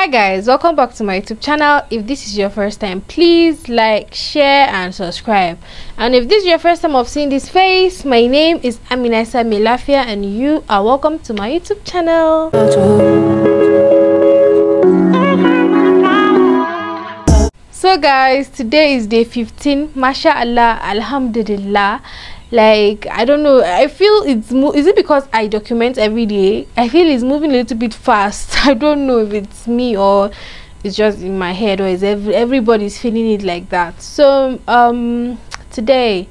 hi guys welcome back to my youtube channel. If this is your first time please like share and subscribe. And if this is your first time of seeing this face my name is Amina Isa Mailafia and you are welcome to my youtube channel. So guys today is day 15 mashallah alhamdulillah like i don't know. I feel it's mo- is it because i document every day? I feel it's moving a little bit fast. I don't know if it's me or it's just in my head or is every, everybody's feeling it like that. So um today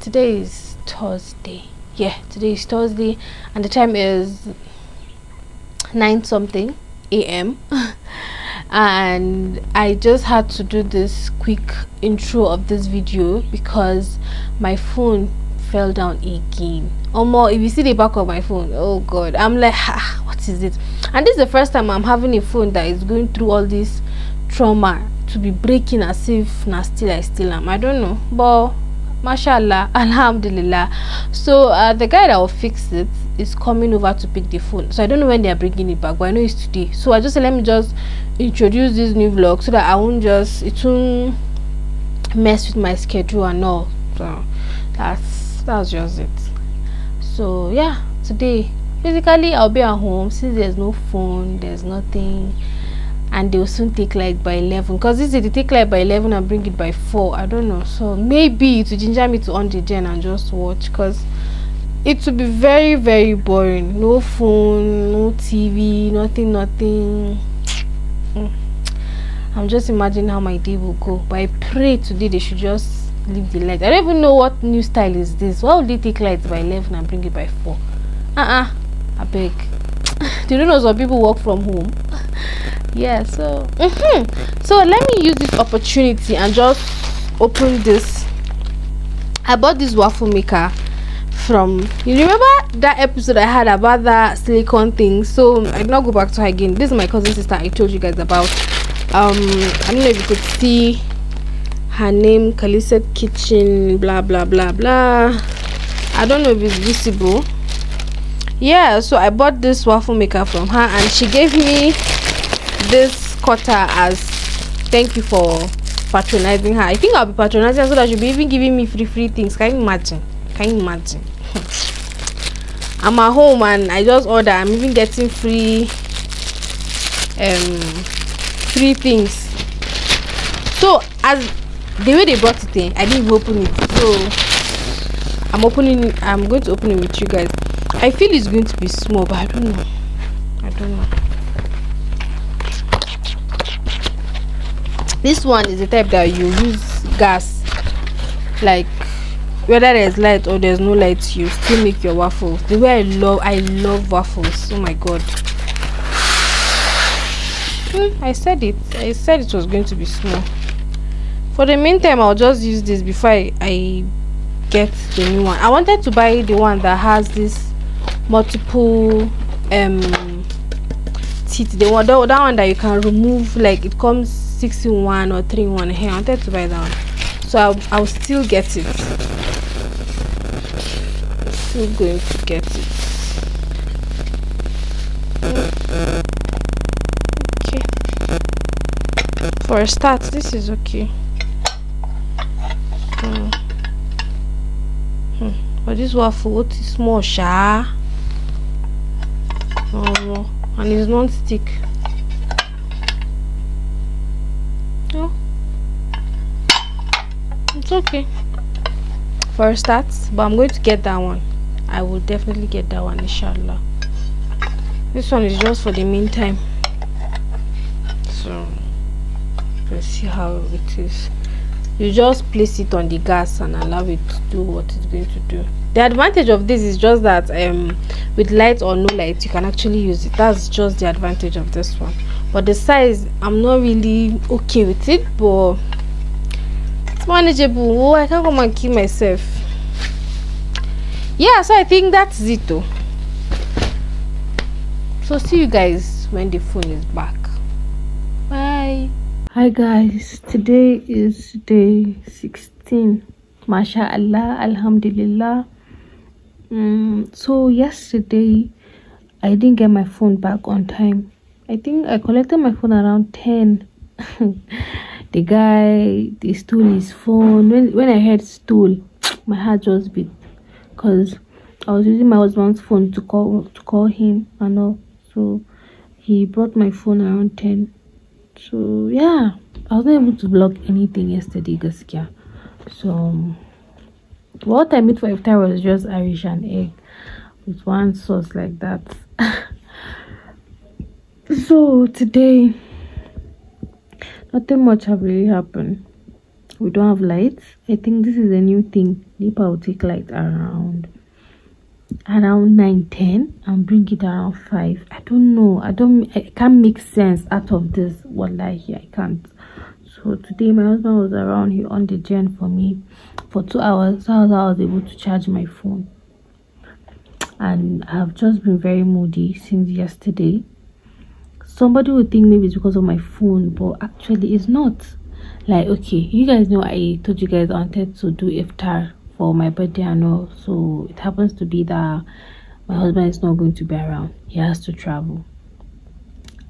today is thursday. Yeah today is thursday and the time is 9 something am and i just had to do this quick intro of this video because my phone fell down again. Or more if you see the back of my phone oh god i'm like what is it? And this is the first time i'm having a phone that is going through all this trauma to be breaking as if now still i still am. I don't know but mashallah alhamdulillah. So uh, the guy that will fix it is coming over to pick the phone. So i don't know when they are bringing it back but i know it's today. So i just let me just introduce this new vlog so that i won't just it won't mess with my schedule and all. So that's that's just it. So yeah today basically i'll be at home since there's no phone there's nothing and they'll soon take light by 11 because this is they take light by 11 and bring it by 4 i don't know. So maybe to ginger me to on the gen and just watch because it would be very very boring. No phone no tv nothing nothing. Mm. i'm just imagining how my day will go. But i pray today they should just leave the light. I don't even know what new style is this. Why would they take lights by 11 and bring it by 4? Uh-uh. I beg. Do you know some people work from home? yeah, so... Mm -hmm. So let me use this opportunity and just open this. I bought this waffle maker from you remember that episode i had about that silicone thing so i did not go back to her again this is my cousin sister i told you guys about um i don't know if you could see her name Khalisat kitchen blah blah blah blah. I don't know if it's visible. Yeah so I bought this waffle maker from her and she gave me this cutter as thank you for patronizing her. I think I'll be patronizing her so that she'll be even giving me free free things. Can you imagine? Can you imagine? I'm at home and I just order. I'm even getting free um free things. So as the way they brought it in i didn't even open it. So i'm opening i'm going to open it with you guys. I feel it's going to be small but i don't know. I don't know. This one is the type that you use gas like whether there's light or there's no light you still make your waffles. The way i love i love waffles. Oh my god. Hmm, i said it. I said it was going to be small for the meantime i'll just use this before I, I get the new one. I wanted to buy the one that has this multiple um teeth. The one that, that one that you can remove like it comes six in one or three in one. Here i wanted to buy that one. So i'll, I'll still get it. Still going to get it. Okay. For a start this is okay this one what is small sha and it's non-stick. Oh it's okay. For a start but i'm going to get that one. I will definitely get that one inshallah. This one is just for the meantime. So let's see how it is. You just place it on the gas and allow it to do what it's going to do the advantage of this is just that um with light or no light you can actually use it. That's just the advantage of this one. But the size i'm not really okay with it but it's manageable. Oh i can come and kill myself. Yeah so i think that's it though. So see you guys when the phone is back. Bye. Hi guys. Today is day 16 masha allah alhamdulillah um, so yesterday i didn't get my phone back on time I think I collected my phone around 10. the guy they stole his phone. When when I heard stole, my heart just beat because I was using my husband's phone to call to call him and all. So he brought my phone around 10. So yeah, I was not able to vlog anything yesterday, Gaskia. So um, what I made for iftar was just Irish and egg with one sauce like that. so today nothing much have really happened. We don't have lights. I think this is a new thing. NEPA will take light around around 9 10 and bring it around 5 i don't know. I don't i can't make sense out of this. Wallahi i can't so today my husband was around he on the gen for me. For two hours so i was able to charge my phone. And i've just been very moody since yesterday. Somebody would think maybe it's because of my phone but actually it's not. Like okay you guys know i told you guys i wanted to do iftar for my birthday and all. So it happens to be that my husband is not going to be around. He has to travel.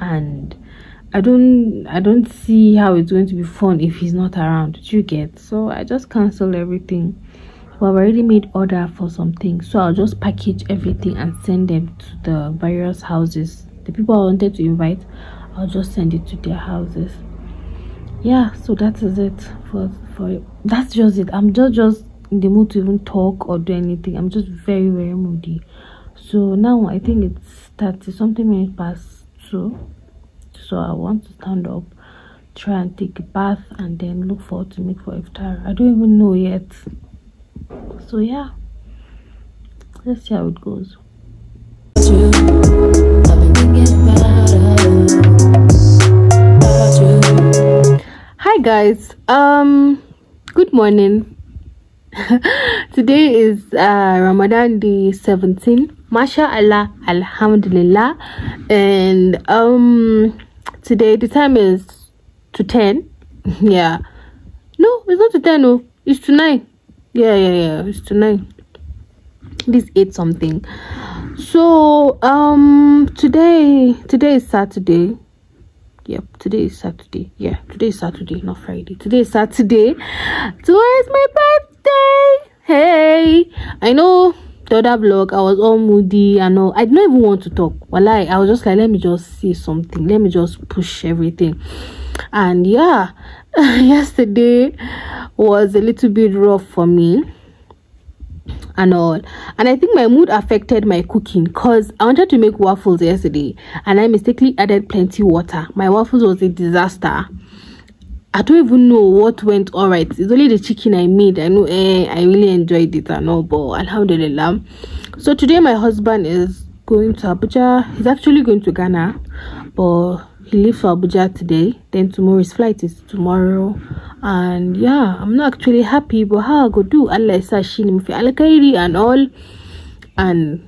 And i don't i don't see how it's going to be fun if he's not around. You get? So i just cancel everything. But i've already made order for something, so i'll just package everything and send them to the various houses. The people i wanted to invite i'll just send it to their houses. Yeah so that is it for for that's just it. I'm just just in the mood to even talk or do anything. I'm just very very moody. So now i think it's 30 something minutes past two so i want to stand up try and take a bath and then look forward to make for iftar. I don't even know yet. So yeah. Let's see how it goes. Hi guys. Um good morning. Today is uh ramadan day 17 masha allah alhamdulillah. And um today the time is to 10 yeah. No it's not to 10 no it's to 9 yeah yeah yeah it's to 9 this 8 something. So um today today is saturday. Yep today is saturday. Yeah today is saturday not friday. Today is saturday. Tomorrow is my birthday? Hey i know the other vlog i was all moody and know i don't even want to talk. Well i i was just like let me just say something. Let me just push everything. And yeah yesterday was a little bit rough for me and all. And i think my mood affected my cooking because i wanted to make waffles yesterday and i mistakenly added plenty water. My waffles was a disaster i don't even know what went all right. It's only the chicken i made. I know eh, i really enjoyed it and all but alhamdulillah. So today my husband is going to abuja. He's actually going to ghana but he leaves for abuja today. Then tomorrow's flight is tomorrow. And yeah i'm not actually happy but how i go do? Allah alkairi and all. And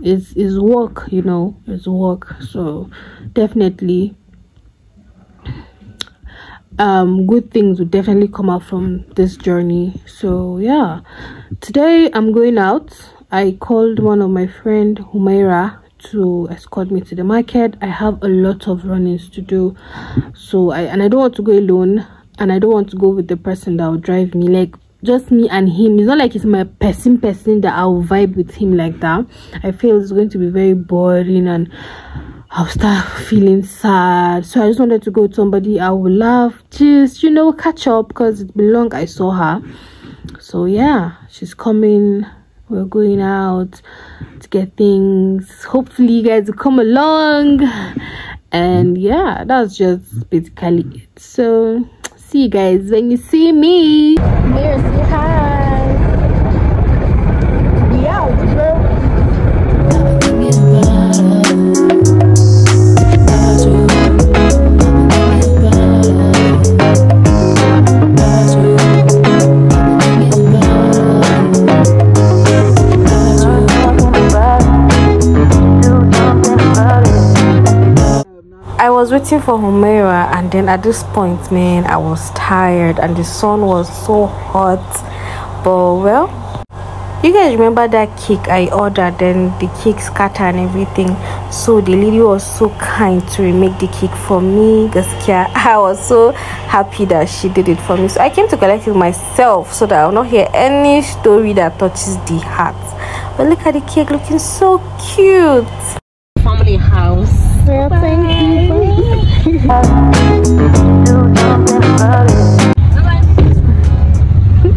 it's, it's work you know it's work. So definitely um good things will definitely come out from this journey. So yeah. Today i'm going out. I called one of my friend humaira to escort me to the market. I have a lot of runnings to do. So i and i don't want to go alone and i don't want to go with the person that will drive me. Like just me and him. It's not like it's my person person that i'll vibe with him like that. I feel it's going to be very boring and i'll start feeling sad. So i just wanted to go with somebody i will love. Just you know catch up because it's been long i saw her. So yeah she's coming. We're going out to get things. Hopefully you guys will come along. And yeah that's just basically it. So see you guys when you see me. Mira, say hi waiting for Humaira and then at this point man I was tired and the sun was so hot. But well you guys remember that cake i ordered then the cake scatter and everything. So the lady was so kind to remake the cake for me gaskia i was so happy that she did it for me. So i came to collect it myself so that i'll not hear any story that touches the heart. But look at the cake looking so cute. Family house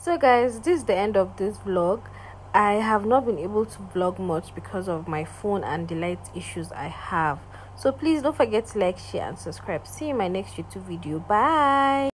so guys this is the end of this vlog I have not been able to vlog much because of my phone and the light issues I have. So please don't forget to like, share and subscribe. See you in my next YouTube video. Bye.